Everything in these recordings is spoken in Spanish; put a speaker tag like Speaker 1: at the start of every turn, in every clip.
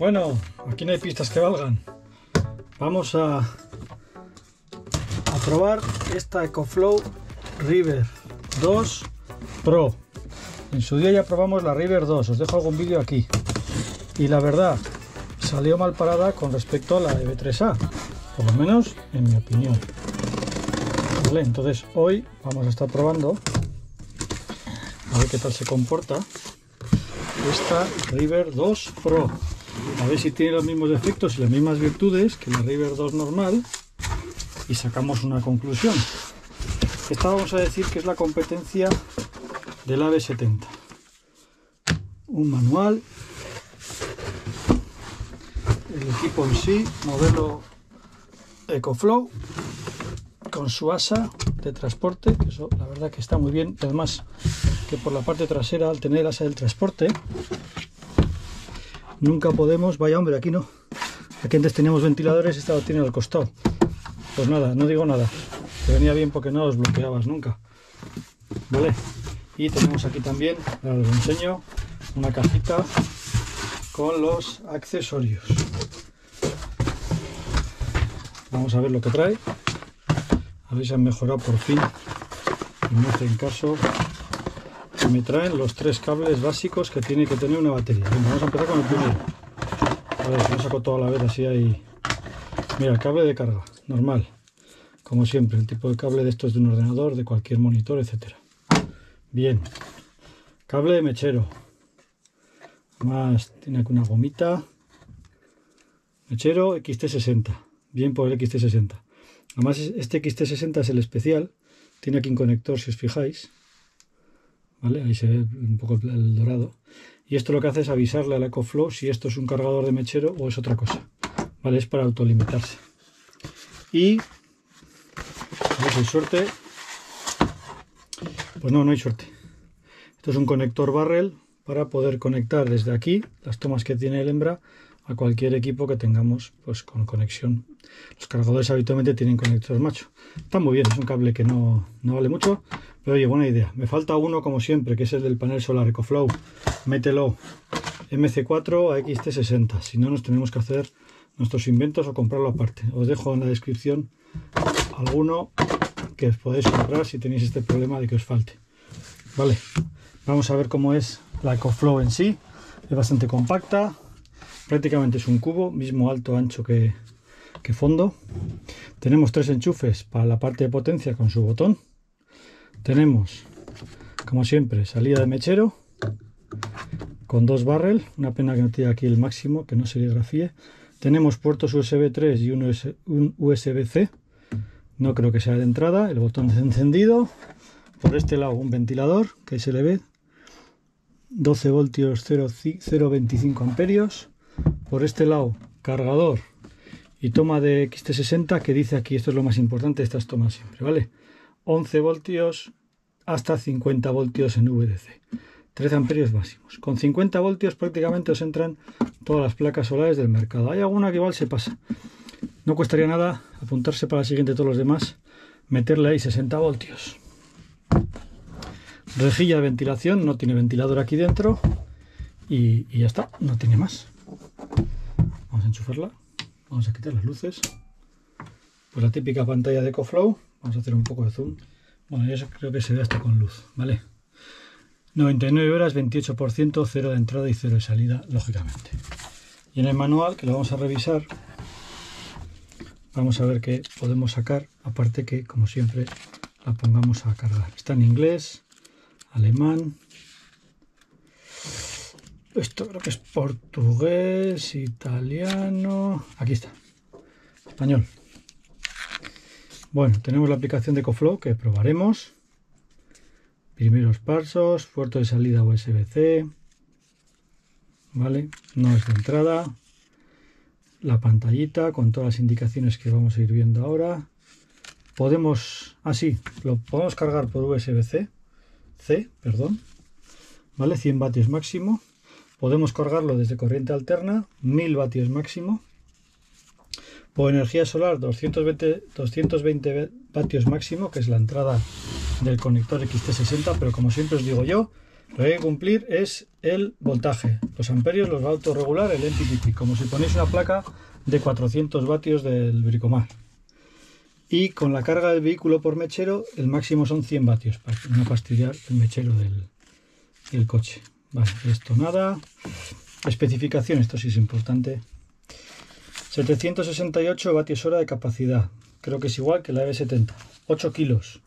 Speaker 1: Bueno, aquí no hay pistas que valgan. Vamos a, probar esta EcoFlow River 2 Pro. En su día ya probamos la River 2, os dejo algún vídeo aquí. Y la verdad, salió mal parada con respecto a la EV3A, por lo menos en mi opinión. Vale, entonces hoy vamos a estar probando a ver qué tal se comporta esta River 2 Pro. A ver si tiene los mismos efectos y las mismas virtudes que la River 2 normal y sacamos una conclusión. Esta vamos a decir que es la competencia del AV70. Un manual, el equipo en sí, modelo EcoFlow, con su asa de transporte, que eso la verdad que está muy bien, además que por la parte trasera, al tener asa del transporte, nunca podemos, vaya hombre, aquí no, aquí antes teníamos ventiladores, esta lo tiene al costado, pues nada, no digo nada, te venía bien porque no los bloqueabas nunca, ¿vale? Y tenemos aquí también, ahora os enseño, una cajita con los accesorios. Vamos a ver lo que trae. A ver si han mejorado por fin. No hacen caso. Me traen los tres cables básicos que tiene que tener una batería. vamos a empezar con el primero. A ver, no saco toda la vez así ahí. Mira, cable de carga, normal. Como siempre, el tipo de cable de estos de un ordenador, de cualquier monitor, etcétera. Bien. Cable de mechero. Más tiene aquí una gomita. Mechero XT60. Bien por el XT60. Además, este XT60 es el especial. Tiene aquí un conector, si os fijáis. ¿Vale? Ahí se ve un poco el dorado. Y esto lo que hace es avisarle al EcoFlow si esto es un cargador de mechero o es otra cosa. ¿Vale? Es para autolimitarse. Y... A ver si hay suerte. Pues no, no hay suerte. Esto es un conector barrel para poder conectar desde aquí las tomas que tiene el hembra a cualquier equipo que tengamos pues con conexión. Los cargadores habitualmente tienen conectores macho. Está muy bien, es un cable que no, no, vale mucho, pero oye, buena idea. Me falta uno como siempre, que es el del panel solar EcoFlow. Mételo MC4 a XT60, si no nos tenemos que hacer nuestros inventos o comprarlo aparte. Os dejo en la descripción alguno que podéis comprar si tenéis este problema de que os falte. Vale, vamos a ver cómo es la EcoFlow en sí. Es bastante compacta, prácticamente es un cubo, mismo alto, ancho que fondo. Tenemos tres enchufes para la parte de potencia con su botón. Tenemos, como siempre, salida de mechero con dos barrel. Una pena que no tiene aquí el máximo, que no serigrafíe. Tenemos puertos USB 3 y un USB-C. No creo que sea de entrada. El botón de encendido. Por este lado un ventilador que se le ve. 12 voltios 0,25 amperios. Por este lado cargador y toma de XT60 que dice aquí, esto es lo más importante de estas tomas siempre, ¿vale? 11 voltios hasta 50 voltios en VDC. 13 amperios máximos. Con 50 voltios prácticamente os entran todas las placas solares del mercado. Hay alguna que igual se pasa. No costaría nada apuntarse para la siguiente todos los demás, meterle ahí 60 voltios. Rejilla de ventilación, no tiene ventilador aquí dentro y, y ya está, no tiene más. Vamos a enchufarla, vamos a quitar las luces. Pues la típica pantalla de EcoFlow, vamos a hacer un poco de zoom. Bueno, yo creo que se ve hasta con luz, ¿vale? 99 horas, 28%, 0 de entrada y 0 de salida, lógicamente. Y en el manual, que lo vamos a revisar, vamos a ver qué podemos sacar, aparte que, como siempre, la pongamos a cargar. Está en inglés, alemán, esto creo que es portugués, italiano, aquí está, español. Bueno, tenemos la aplicación de EcoFlow que probaremos. Primeros pasos, puerto de salida USB-C, ¿vale? No es de entrada. La pantallita con todas las indicaciones que vamos a ir viendo ahora. Podemos, así, ah, lo podemos cargar por USB-C, C, perdón, ¿vale? 100 vatios máximo. Podemos cargarlo desde corriente alterna, 1000 vatios máximo. Por energía solar, 220, 220 vatios máximo, que es la entrada del conector XT60, pero como siempre os digo yo, Lo que hay que cumplir es el voltaje. Los amperios los va a autorregular el MPPT, como si ponéis una placa de 400 vatios del bricomar. Y con la carga del vehículo por mechero, el máximo son 100 vatios, para no fastidiar el mechero del, del coche. Vale, esto nada. Especificación, esto sí es importante. 768 vatios hora de capacidad. Creo que es igual que la EV70. 8 kilos.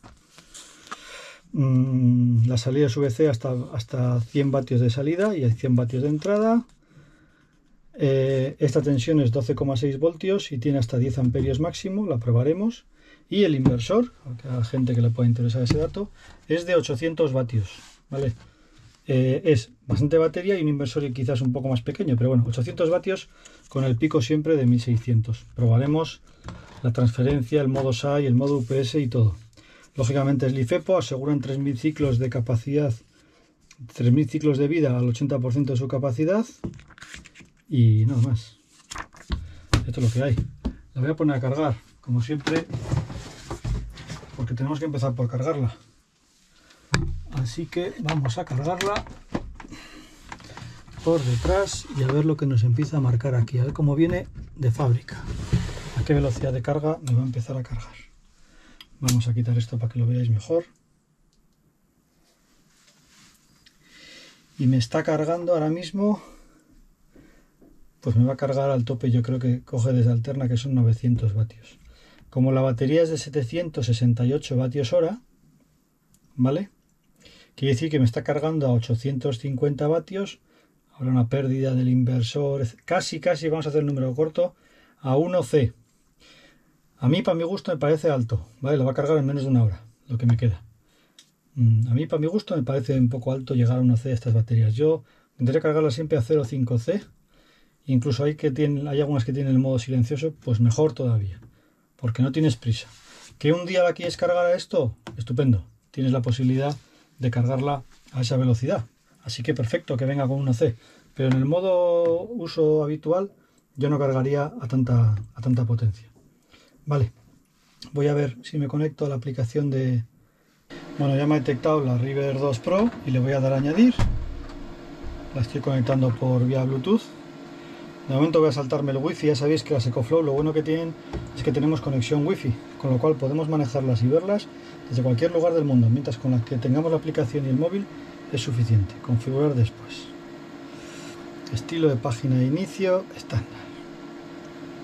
Speaker 1: Mm, la salida es VC hasta, hasta 100 vatios de salida y hay 100 vatios de entrada. Eh, esta tensión es 12,6 voltios y tiene hasta 10 amperios máximo, la probaremos. Y el inversor, a la gente que le pueda interesar ese dato, es de 800 vatios. ¿vale? Eh, es bastante batería y un inversor quizás un poco más pequeño, pero bueno, 800 vatios con el pico siempre de 1600. Probaremos la transferencia, el modo SAI, el modo UPS y todo. Lógicamente es LIFEPO, aseguran 3000 ciclos de capacidad, 3000 ciclos de vida al 80% de su capacidad y nada más. Esto es lo que hay. La voy a poner a cargar, como siempre, porque tenemos que empezar por cargarla. Así que vamos a cargarla por detrás y a ver lo que nos empieza a marcar aquí, a ver cómo viene de fábrica, a qué velocidad de carga me va a empezar a cargar. Vamos a quitar esto para que lo veáis mejor. Y me está cargando ahora mismo, pues me va a cargar al tope, yo creo que coge desde alterna que son 900 vatios. Como la batería es de 768 vatios hora, ¿vale? Quiere decir que me está cargando a 850 vatios. Ahora una pérdida del inversor. Casi, casi, vamos a hacer el número corto, a 1C. A mí, para mi gusto, me parece alto. ¿vale? Lo va a cargar en menos de una hora, lo que me queda. Mm, a mí, para mi gusto, me parece un poco alto llegar a 1C de estas baterías. Yo intentaré cargarla siempre a 0,5C. Incluso hay, que tienen, hay algunas que tienen el modo silencioso, pues mejor todavía. Porque no tienes prisa. ¿Que un día la quieres cargar a esto? Estupendo. Tienes la posibilidad de cargarla a esa velocidad. Así que perfecto que venga con una C. Pero en el modo uso habitual yo no cargaría a tanta, a tanta potencia. Vale, voy a ver si me conecto a la aplicación de... Bueno, ya me ha detectado la River 2 Pro y le voy a dar a añadir. La estoy conectando por vía Bluetooth. De momento voy a saltarme el wifi, ya sabéis que las EcoFlow lo bueno que tienen es que tenemos conexión wifi, con lo cual podemos manejarlas y verlas desde cualquier lugar del mundo, mientras con las que tengamos la aplicación y el móvil es suficiente. Configurar después. Estilo de página de inicio estándar.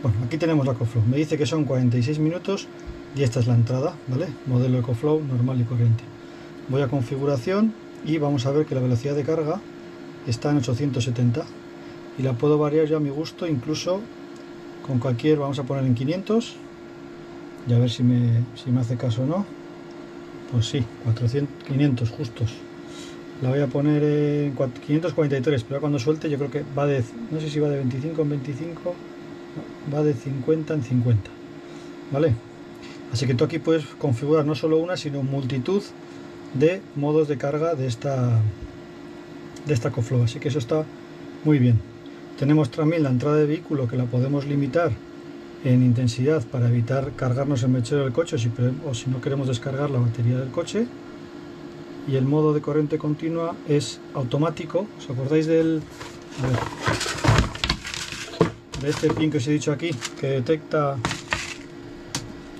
Speaker 1: Bueno, aquí tenemos la EcoFlow. Me dice que son 46 minutos y esta es la entrada, ¿vale? Modelo EcoFlow normal y corriente. Voy a configuración y vamos a ver que la velocidad de carga está en 870 y la puedo variar yo a mi gusto, incluso con cualquier, vamos a poner en 500 y a ver si me, si me hace caso o no. Pues sí, 400, 500 justos. La voy a poner en 543, pero cuando suelte yo creo que va de, no sé si va de 25 en 25, va de 50 en 50. ¿Vale? Así que tú aquí puedes configurar no solo una, sino multitud de modos de carga de esta de esta CoFlow. Así que eso está muy bien. Tenemos también la entrada de vehículo que la podemos limitar en intensidad para evitar cargarnos el mechero del coche si, o si no queremos descargar la batería del coche. Y el modo de corriente continua es automático. ¿os acordáis del de este pin que os he dicho aquí que detecta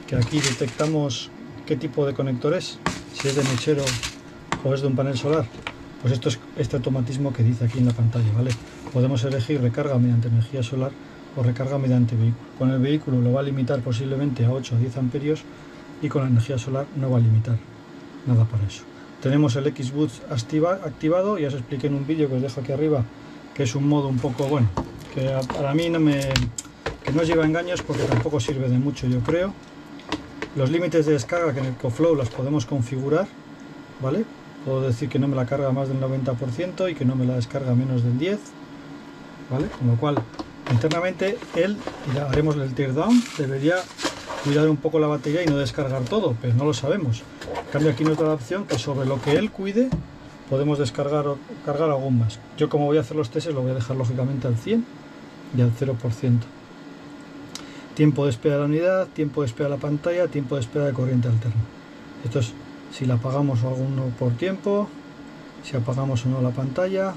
Speaker 1: que aquí detectamos qué tipo de conector es si es de mechero o es de un panel solar. Pues esto es este automatismo que dice aquí en la pantalla vale podemos elegir recarga mediante energía solar o recarga mediante vehículo. Con el vehículo lo va a limitar posiblemente a 8 o 10 amperios y con la energía solar no va a limitar nada para eso. Tenemos el X-Boost activado, ya os expliqué en un vídeo que os dejo aquí arriba, que es un modo un poco bueno, que para mí no me que no lleva engaños porque tampoco sirve de mucho yo creo. Los límites de descarga que en el CoFlow las podemos configurar, ¿vale? Puedo decir que no me la carga más del 90% y que no me la descarga menos del 10, ¿vale? Con lo cual internamente él, ya haremos el teardown, debería cuidar un poco la batería y no descargar todo, pero no lo sabemos. cambio aquí nos da opción que sobre lo que él cuide podemos descargar o cargar algún más. Yo como voy a hacer los testes lo voy a dejar lógicamente al 100 y al 0%. Tiempo de espera de la unidad, tiempo de espera de la pantalla, tiempo de espera de corriente alterna. Esto es si la apagamos o alguno por tiempo, si apagamos o no la pantalla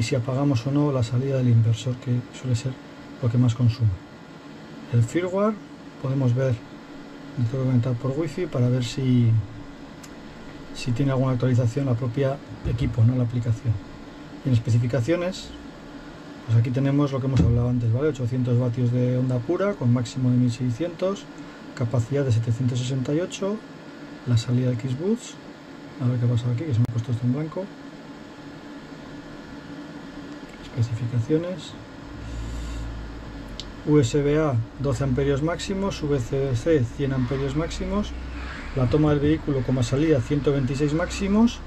Speaker 1: y si apagamos o no la salida del inversor que suele ser lo que más consume. El firmware podemos ver, me tengo que conectar por wifi para ver si, si tiene alguna actualización la propia equipo, no la aplicación. en especificaciones, pues aquí tenemos lo que hemos hablado antes, ¿vale? 800 vatios de onda pura con máximo de 1600, capacidad de 768, la salida de Xboots, a ver qué ha pasado aquí, que se me ha puesto esto en blanco. Especificaciones. USB-A 12 amperios máximos, VCC 100 amperios máximos, la toma del vehículo como salida 126 máximos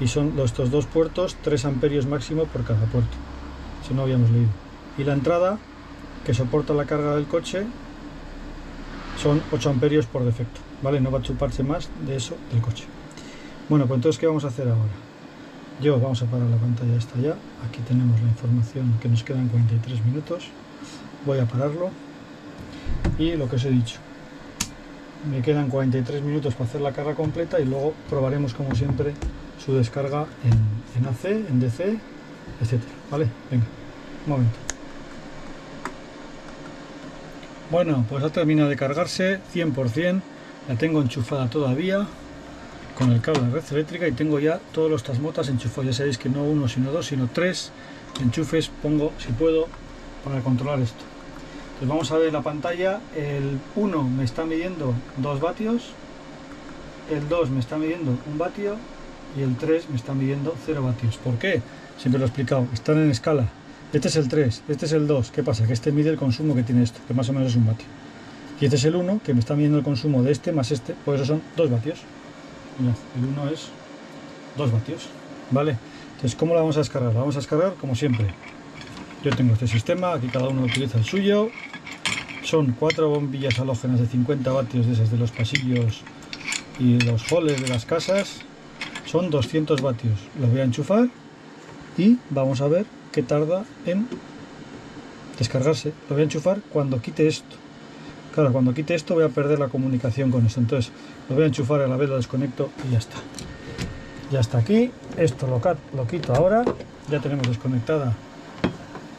Speaker 1: y son estos dos puertos 3 amperios máximo por cada puerto. Si no habíamos leído. Y la entrada que soporta la carga del coche son 8 amperios por defecto, ¿vale? No va a chuparse más de eso del coche. Bueno, pues entonces, ¿qué vamos a hacer ahora? Yo, vamos a parar la pantalla esta ya. Aquí tenemos la información que nos quedan 43 minutos. Voy a pararlo. Y lo que os he dicho. Me quedan 43 minutos para hacer la carga completa y luego probaremos como siempre su descarga en, en AC, en DC, etcétera. ¿Vale? Venga, un momento. Bueno, pues ha terminado de cargarse 100%. La tengo enchufada todavía con el cable de red eléctrica y tengo ya todos los transmotas enchufados. Ya sabéis que no uno, sino dos, sino tres enchufes pongo, si puedo, para controlar esto. Entonces vamos a ver la pantalla. El 1 me está midiendo 2 vatios, el 2 me está midiendo 1 vatio y el 3 me está midiendo 0 vatios. ¿Por qué? Siempre lo he explicado. Están en escala. Este es el 3, este es el 2. ¿Qué pasa? Que este mide el consumo que tiene esto, que más o menos es un vatio. Y este es el 1, que me está midiendo el consumo de este más este, pues eso son 2 vatios el 1 es 2 vatios, ¿vale? Entonces, ¿cómo la vamos a descargar? La vamos a descargar como siempre. Yo tengo este sistema, aquí cada uno utiliza el suyo. Son cuatro bombillas halógenas de 50 vatios de esas de los pasillos y los halls de las casas. Son 200 vatios. Los voy a enchufar y vamos a ver qué tarda en descargarse. Lo voy a enchufar cuando quite esto. Claro, cuando quite esto voy a perder la comunicación con esto. Entonces lo voy a enchufar a la vez, lo desconecto y ya está. Ya está aquí. Esto lo, quito ahora. Ya tenemos desconectada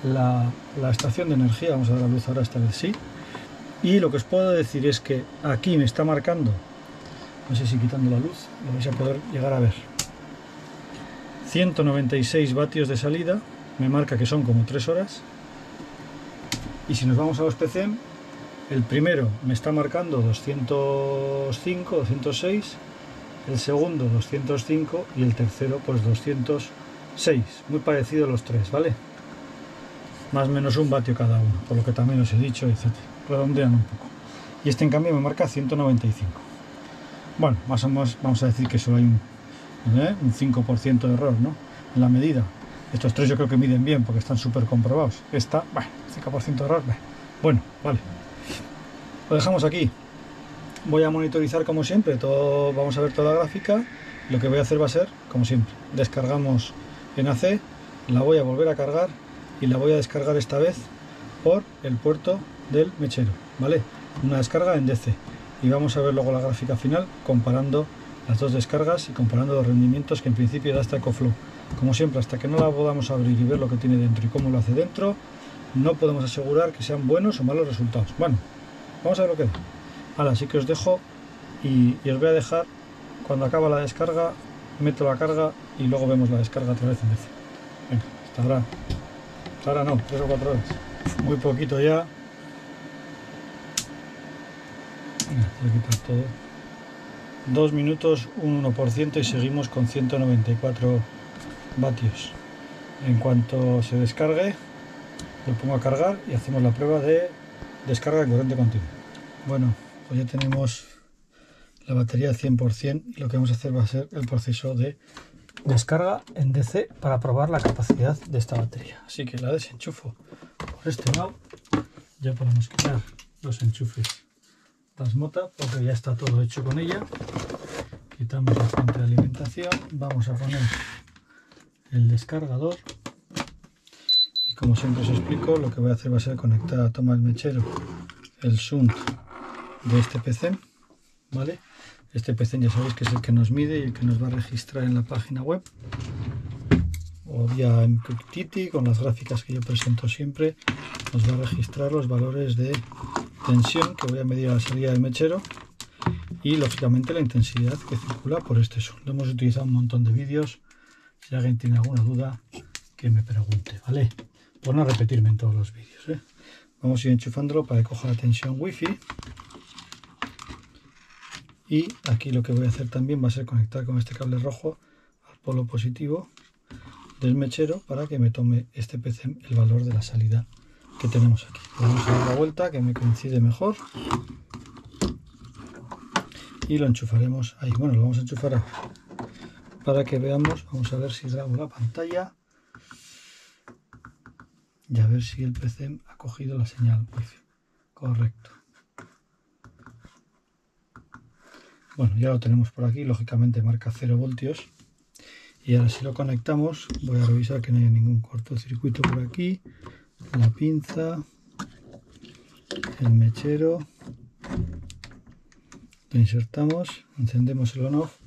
Speaker 1: la, estación de energía. Vamos a dar la luz ahora esta vez sí. Y lo que os puedo decir es que aquí me está marcando, no sé si quitando la luz, lo vais a poder llegar a ver. 196 vatios de salida, me marca que son como 3 horas. Y si nos vamos a los PCM, el primero me está marcando 205, 206, el segundo 205 y el tercero pues 206. Muy parecido a los tres, ¿vale? Más o menos un vatio cada uno, por lo que también os he dicho, etc. Redondean un poco. Y este en cambio me marca 195. Bueno, más o menos vamos a decir que solo hay un, ¿eh? un 5% de error, ¿no? En la medida. Estos tres yo creo que miden bien porque están súper comprobados. Esta, bueno, 5% de error, bueno, vale. Lo dejamos aquí. Voy a monitorizar como siempre, todo, vamos a ver toda la gráfica. Lo que voy a hacer va a ser, como siempre, descargamos en AC, la voy a volver a cargar y la voy a descargar esta vez por el puerto del mechero, ¿vale? Una descarga en DC. Y vamos a ver luego la gráfica final comparando las dos descargas y comparando los rendimientos que en principio da esta EcoFlow. Como siempre, hasta que no la podamos abrir y ver lo que tiene dentro y cómo lo hace dentro, no podemos asegurar que sean buenos o malos resultados. Bueno, Vamos a ver lo que da. Ahora así que os dejo y, os voy a dejar cuando acaba la descarga, meto la carga y luego vemos la descarga otra vez en DC. Venga, hasta ahora. Hasta ahora no, tres o cuatro horas. Muy poquito ya. voy a quitar todo. Dos minutos, un 1% y seguimos con 194 vatios. En cuanto se descargue, lo pongo a cargar y hacemos la prueba de descarga de corriente continua. Bueno, pues ya tenemos la batería al 100% y lo que vamos a hacer va a ser el proceso de descarga en DC para probar la capacidad de esta batería. Así que la desenchufo por este lado. Ya podemos quitar los enchufes Tasmota porque ya está todo hecho con ella. Quitamos la fuente de alimentación. Vamos a poner el descargador como siempre os explico, lo que voy a hacer va a ser conectar a toma el mechero el shunt de este PC, ¿vale? Este PC ya sabéis que es el que nos mide y el que nos va a registrar en la página web. o vía MQTT con las gráficas que yo presento siempre nos va a registrar los valores de tensión que voy a medir a la salida del mechero y lógicamente la intensidad que circula por este. Lo hemos utilizado un montón de vídeos. Si alguien tiene alguna duda, que me pregunte, ¿vale? Por no repetirme en todos los vídeos. ¿eh? Vamos a ir enchufándolo para que coja la tensión wifi. Y aquí lo que voy a hacer también va a ser conectar con este cable rojo al polo positivo del mechero para que me tome este PC el valor de la salida que tenemos aquí. Vamos a dar la vuelta que me coincide mejor y lo enchufaremos ahí. Bueno, lo vamos a enchufar para que veamos. Vamos a ver si grabo la pantalla y a ver si el PC ha cogido la señal Correcto. Bueno, ya lo tenemos por aquí, lógicamente marca 0 voltios. Y ahora si lo conectamos, voy a revisar que no haya ningún cortocircuito por aquí. La pinza, el mechero, insertamos, encendemos el on-off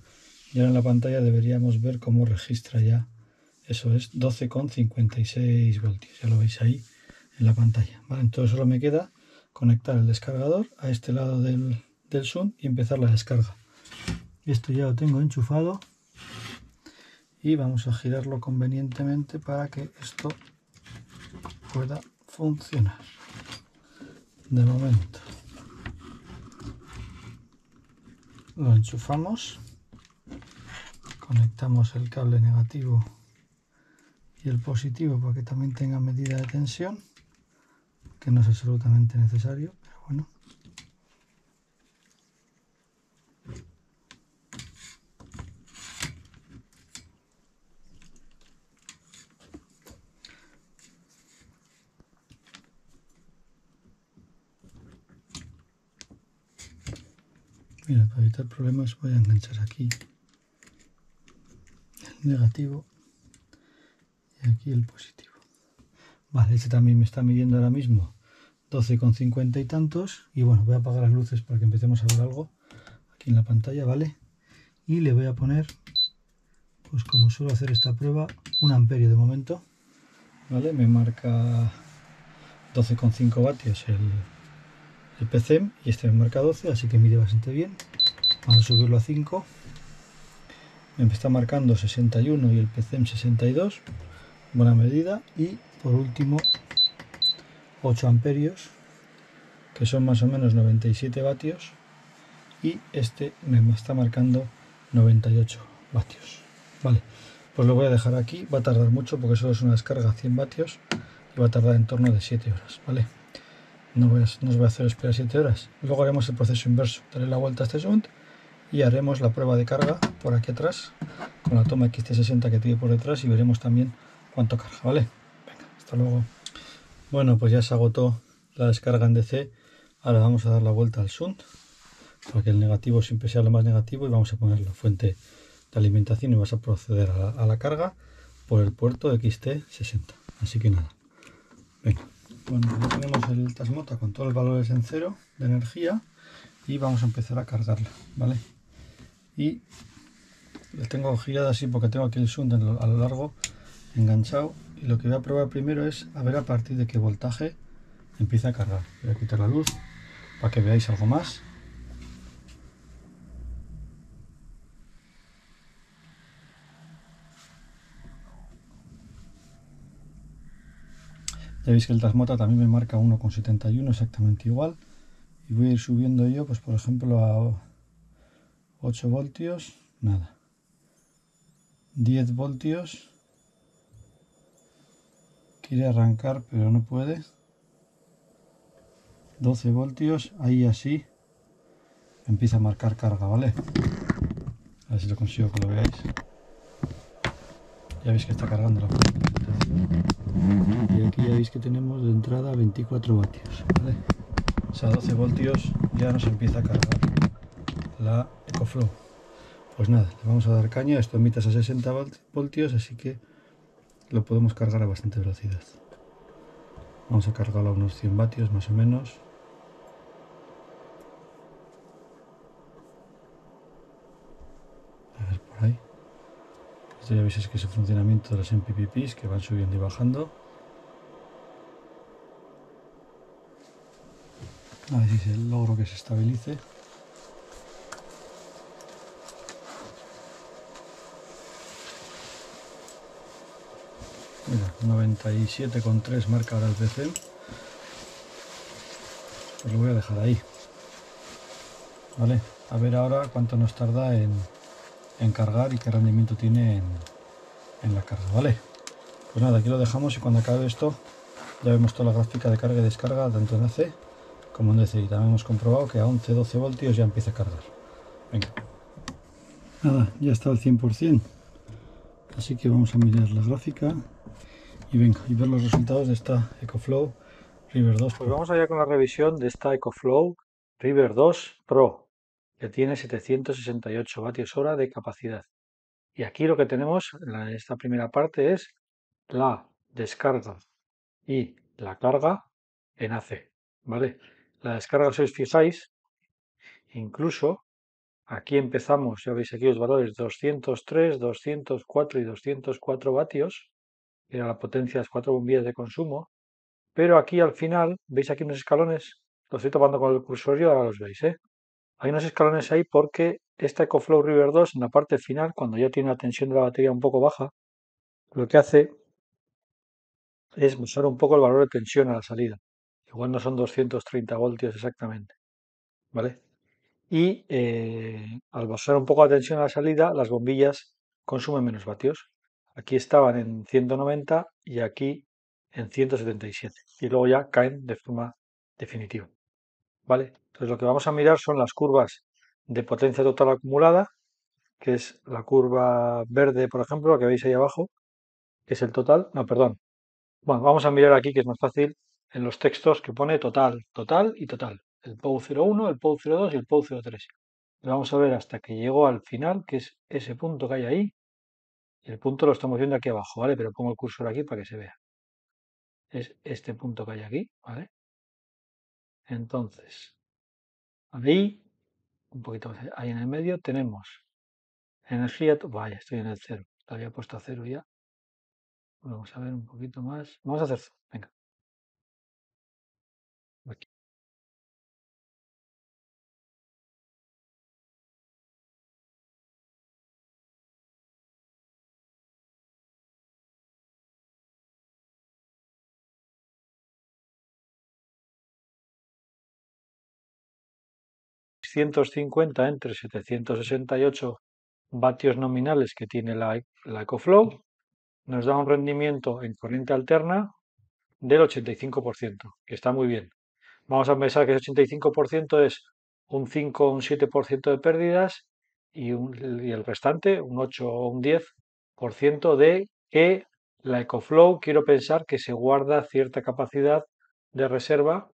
Speaker 1: y ahora en la pantalla deberíamos ver cómo registra ya. Eso es 12,56 voltios, ya lo veis ahí en la pantalla. ¿vale? Entonces solo me queda conectar el descargador a este lado del, del Zoom y empezar la descarga. Esto ya lo tengo enchufado y vamos a girarlo convenientemente para que esto pueda funcionar. De momento. lo enchufamos conectamos el cable negativo y el positivo para que también tenga medida de tensión que no es absolutamente necesario pero bueno. Mira, para evitar problemas voy a enganchar aquí el negativo aquí el positivo. Vale, este también me está midiendo ahora mismo 12,50 y tantos. Y bueno, voy a apagar las luces para que empecemos a ver algo aquí en la pantalla, ¿vale? Y le voy a poner, pues como suelo hacer esta prueba, un amperio de momento. ¿Vale? Me marca 12,5 vatios el, el PCM y este me marca 12, así que mide bastante bien. Vamos a subirlo a 5. Me está marcando 61 y el PCM 62. Buena medida. Y por último 8 amperios, que son más o menos 97 vatios. Y este me está marcando 98 vatios. Vale, pues lo voy a dejar aquí. Va a tardar mucho porque solo es una descarga a 100 vatios y va a tardar en torno de 7 horas. Vale no, voy a, os voy a hacer esperar 7 horas. Luego haremos el proceso inverso. Daré la vuelta a este zoom y haremos la prueba de carga por aquí atrás con la toma XT60 que tiene por detrás y veremos también cuánto carga, ¿vale? Venga, hasta luego. Bueno, pues ya se agotó la descarga en DC. Ahora vamos a dar la vuelta al shunt para que el negativo siempre sea lo más negativo y vamos a poner la fuente de alimentación y vas a proceder a la, carga por el puerto XT60. Así que nada, venga. Bueno, ya tenemos el Tasmota con todos los valores en cero de energía y vamos a empezar a cargarla, ¿vale? Y la tengo girada así porque tengo aquí el shunt a lo largo enganchado y lo que voy a probar primero es a ver a partir de qué voltaje empieza a cargar. Voy a quitar la luz para que veáis algo más. Ya veis que el Tasmota también me marca 1,71 exactamente igual. Y voy a ir subiendo yo, pues por ejemplo a 8 voltios, nada. 10 voltios. Quiere arrancar pero no puede. 12 voltios, ahí así empieza a marcar carga, ¿vale? A ver si lo consigo que lo veáis. Ya veis que está cargando la y aquí ya veis que tenemos de entrada 24 vatios ¿vale? o sea 12 voltios ya nos empieza a cargar la EcoFlow pues nada, le vamos a dar caña esto emite a 60 voltios así que lo podemos cargar a bastante velocidad vamos a cargarlo a unos 100 vatios más o menos a ver por ahí Esto ya veis que es el funcionamiento de los MPPs que van subiendo y bajando. A ver si logro que se estabilice. Mira, 97,3 marca ahora el PC. Pues lo voy a dejar ahí. Vale, a ver ahora cuánto nos tarda en, cargar y qué rendimiento tiene en, la carga, ¿vale? Pues nada, aquí lo dejamos y cuando acabe esto ya vemos toda la gráfica de carga y descarga tanto en AC como en DC y también hemos comprobado que a 11-12 voltios ya empieza a cargar. Venga. Nada, ya está al 100%. Así que vamos a mirar la gráfica y venga, y ver los resultados de esta EcoFlow River 2. Pues vamos allá con la revisión de esta EcoFlow River 2 Pro, que tiene 768 vatios hora de capacidad. Y aquí lo que tenemos en esta primera parte es la descarga y la carga en AC, ¿vale? La descarga, si os fijáis, incluso aquí empezamos, ya veis aquí los valores 203, 204 y 204 vatios, era la potencia de las cuatro bombillas de consumo, pero aquí al final, veis aquí unos escalones, lo estoy tomando con el cursorio, ahora los veis, ¿eh? Hay unos escalones ahí porque esta EcoFlow River 2 en la parte final, cuando ya tiene la tensión de la batería un poco baja, lo que hace es usar un poco el valor de tensión a la salida. Igual no son 230 voltios exactamente, ¿vale? Y eh, al basar un poco la tensión a la salida, las bombillas consumen menos vatios. Aquí estaban en 190 y aquí en 177. Y luego ya caen de forma definitiva. ¿Vale? Entonces lo que vamos a mirar son las curvas de potencia total acumulada, que es la curva verde, por ejemplo, la que veis ahí abajo, que es el total. No, perdón. Bueno, vamos a mirar aquí, que es más fácil, en los textos que pone total, total y total. El POU 01, el POU 02 y el POU 03. Y vamos a ver hasta que llegó al final, que es ese punto que hay ahí, el punto lo estamos viendo aquí abajo, ¿vale? Pero pongo el cursor aquí para que se vea. Es este punto que hay aquí, ¿vale? Entonces, ahí, un poquito más, ahí en el medio tenemos energía, vaya, estoy en el cero, lo había puesto a cero ya. Vamos a ver un poquito más. Vamos a hacer, venga. Aquí. 650 entre 768 vatios nominales que tiene la, EcoFlow, nos da un rendimiento en corriente alterna del 85%, que está muy bien. Vamos a pensar que ese 85% es un 5 o un 7% de pérdidas y, y, el restante, un 8 o un 10% de que la EcoFlow, quiero pensar que se guarda cierta capacidad de reserva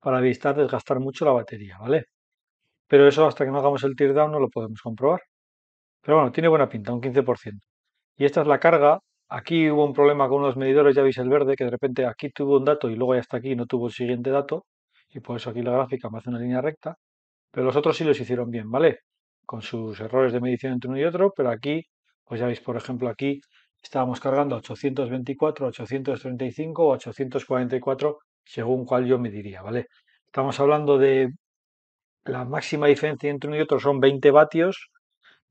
Speaker 1: para evitar desgastar mucho la batería, ¿vale? Pero eso hasta que no hagamos el teardown no lo podemos comprobar. Pero bueno, tiene buena pinta, un 15%. Y esta es la carga. Aquí hubo un problema con unos medidores, ya veis el verde, que de repente aquí tuvo un dato y luego ya está aquí no tuvo el siguiente dato. Y por eso aquí la gráfica me hace una línea recta. Pero los otros sí los hicieron bien, ¿vale? Con sus errores de medición entre uno y otro. Pero aquí, pues ya veis, por ejemplo, aquí estábamos cargando 824, 835 o 844 según cuál yo mediría, ¿vale? Estamos hablando de la máxima diferencia entre uno y otro son 20 vatios,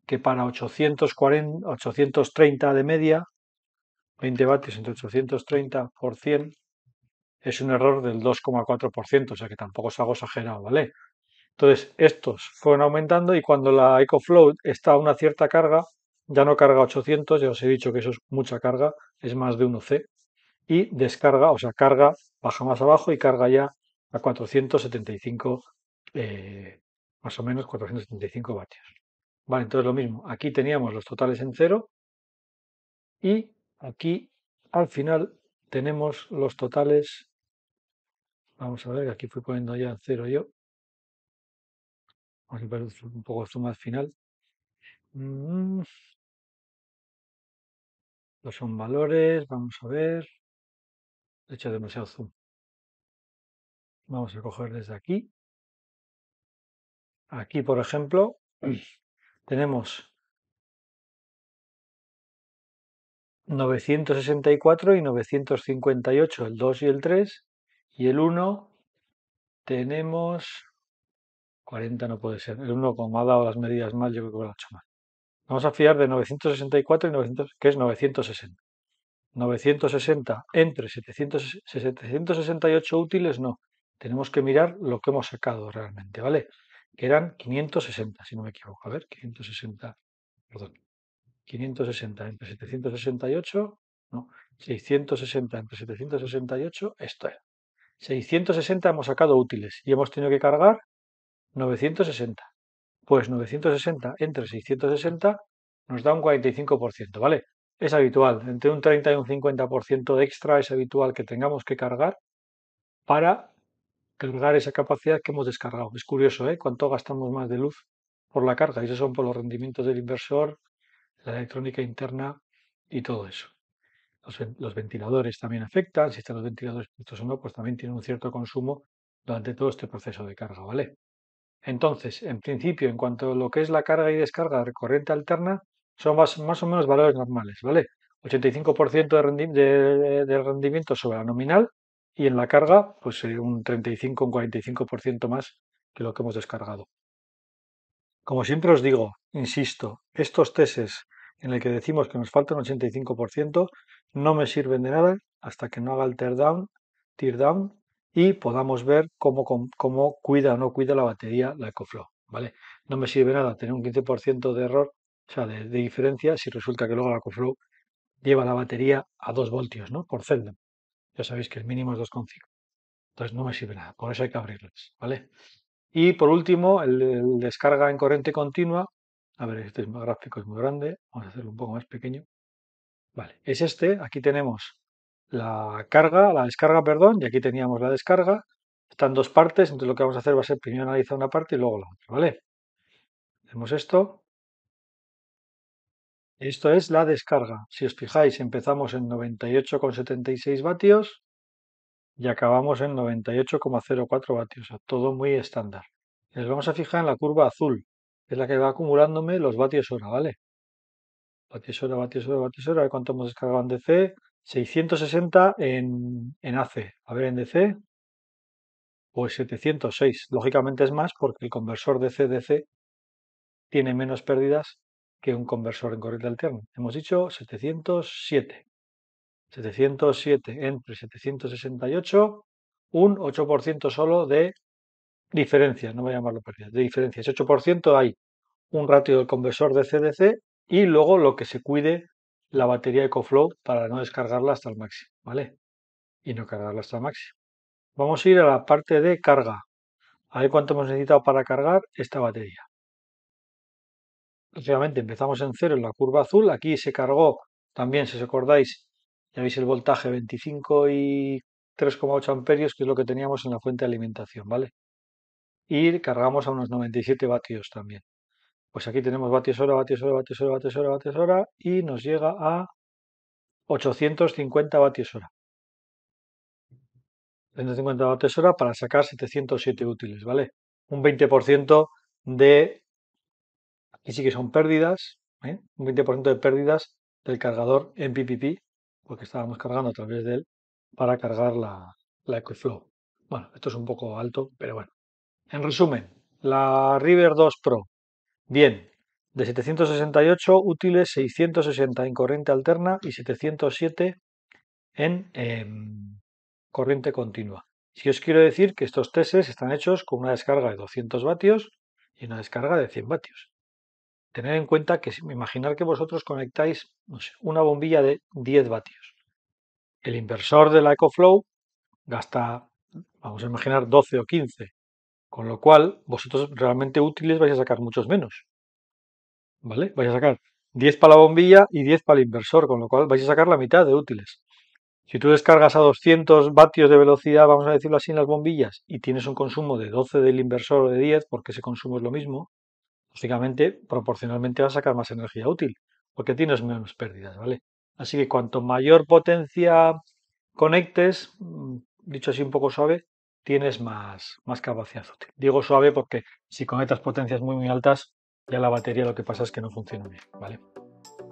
Speaker 1: que para 840, 830 de media, 20 vatios entre 830 por 100, es un error del 2,4%, o sea que tampoco es algo exagerado, ¿vale? Entonces, estos fueron aumentando y cuando la EcoFlow está a una cierta carga, ya no carga 800, ya os he dicho que eso es mucha carga, es más de 1C, y descarga, o sea, carga, baja más abajo y carga ya a 475, eh, más o menos 475 vatios. Vale, entonces lo mismo, aquí teníamos los totales en cero y aquí al final tenemos los totales, vamos a ver, aquí fui poniendo ya cero yo, vamos a ver un poco zoom al final. Mm. Los son valores, vamos a ver. He hecho demasiado zoom. Vamos a coger desde aquí. Aquí, por ejemplo, tenemos 964 y 958, el 2 y el 3, y el 1 tenemos 40 no puede ser, el 1 como ha dado las medidas mal, yo creo que lo ha hecho mal. Vamos a fiar de 964 y 900, que es 960. 960 entre 768 útiles, no. Tenemos que mirar lo que hemos sacado realmente, ¿vale? Que eran 560, si no me equivoco. A ver, 560, perdón. 560 entre 768, no. 660 entre 768, esto es. 660 hemos sacado útiles y hemos tenido que cargar 960. Pues 960 entre 660 nos da un 45%, ¿vale? Es habitual, entre un 30 y un 50% de extra es habitual que tengamos que cargar para cargar esa capacidad que hemos descargado. Es curioso, ¿eh? Cuánto gastamos más de luz por la carga. Y eso son por los rendimientos del inversor, la electrónica interna y todo eso. Los, ventiladores también afectan. Si están los ventiladores puestos o no, pues también tienen un cierto consumo durante todo este proceso de carga, ¿vale? Entonces, en principio, en cuanto a lo que es la carga y descarga de corriente alterna, son más, o menos valores normales, ¿vale? 85% de, de, rendimiento sobre la nominal y en la carga, pues eh, un 35, un 45% más que lo que hemos descargado. Como siempre os digo, insisto, estos tests en el que decimos que nos falta un 85% no me sirven de nada hasta que no haga el teardown, teardown y podamos ver cómo, cómo, cuida o no cuida la batería la EcoFlow. ¿vale? No me sirve nada tener un 15% de error o sea, de, diferencia si resulta que luego la EcoFlow lleva la batería a 2 voltios, ¿no? Por celda. Ya sabéis que el mínimo es 2,5. Entonces no me sirve nada, por eso hay que abrirlas, ¿vale? Y por último, el, descarga en corriente continua. A ver, este gráfico es muy grande. Vamos a hacerlo un poco más pequeño. Vale, es este. Aquí tenemos la carga, la descarga, perdón, y aquí teníamos la descarga. Están dos partes, entonces lo que vamos a hacer va a ser primero analizar una parte y luego la otra, ¿vale? Hacemos esto. Esto es la descarga. Si os fijáis, empezamos en 98,76 vatios y acabamos en 98,04 vatios. todo muy estándar. Les vamos a fijar en la curva azul, es la que va acumulándome los vatios hora, ¿vale? Vatios hora, vatios hora, vatios hora. A ver cuánto hemos descargado en DC. 660 en, en AC. A ver en DC. Pues 706. Lógicamente es más porque el conversor DC-DC tiene menos pérdidas que un conversor en corriente alterna. Hemos dicho 707. 707 entre 768, un 8% solo de diferencia, no voy a llamarlo pérdida, de diferencia. Ese 8% hay un ratio del conversor de CDC y luego lo que se cuide la batería EcoFlow para no descargarla hasta el máximo, ¿vale? Y no cargarla hasta el máximo. Vamos a ir a la parte de carga. A ver cuánto hemos necesitado para cargar esta batería. Lógicamente empezamos en cero en la curva azul. Aquí se cargó también, si os acordáis, ya veis el voltaje 25 y 3,8 amperios, que es lo que teníamos en la fuente de alimentación, ¿vale? Y cargamos a unos 97 vatios también. Pues aquí tenemos vatios hora, vatios hora, vatios hora, vatios hora, vatios hora y nos llega a 850 vatios hora. 150 vatios hora para sacar 707 útiles, ¿vale? Un 20% de y sí que son pérdidas, ¿eh? un 20% de pérdidas del cargador en PPP, porque estábamos cargando a través de él para cargar la, la EcoFlow. Bueno, esto es un poco alto, pero bueno. En resumen, la River 2 Pro, bien, de 768 útiles, 660 en corriente alterna y 707 en em, corriente continua. Si os quiero decir que estos testes están hechos con una descarga de 200 vatios y una descarga de 100 vatios. Tener en cuenta que imaginar que vosotros conectáis una bombilla de 10 vatios. El inversor de la EcoFlow gasta, vamos a imaginar, 12 o 15. Con lo cual, vosotros realmente útiles vais a sacar muchos menos. ¿Vale? Vais a sacar 10 para la bombilla y 10 para el inversor, con lo cual vais a sacar la mitad de útiles. Si tú descargas a 200 vatios de velocidad, vamos a decirlo así, en las bombillas, y tienes un consumo de 12 del inversor o de 10, porque ese consumo es lo mismo, lógicamente, proporcionalmente vas a sacar más energía útil, porque tienes menos pérdidas, ¿vale? Así que cuanto mayor potencia conectes, mm, dicho así un poco suave, tienes más, más capacidad útil. Digo suave porque si conectas potencias muy muy altas, ya la batería lo que pasa es que no funciona bien, ¿vale?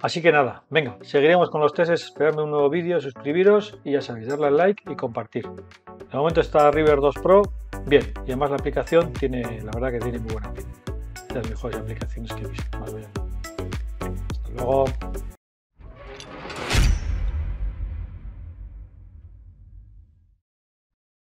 Speaker 1: Así que nada, venga, seguiremos con los tests, esperadme un nuevo vídeo, suscribiros y ya sabéis, darle al like y compartir. De momento está River 2 Pro, bien, y además la aplicación tiene, la verdad que tiene muy buena. Las mejores aplicaciones que he visto. Hasta luego.